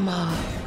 The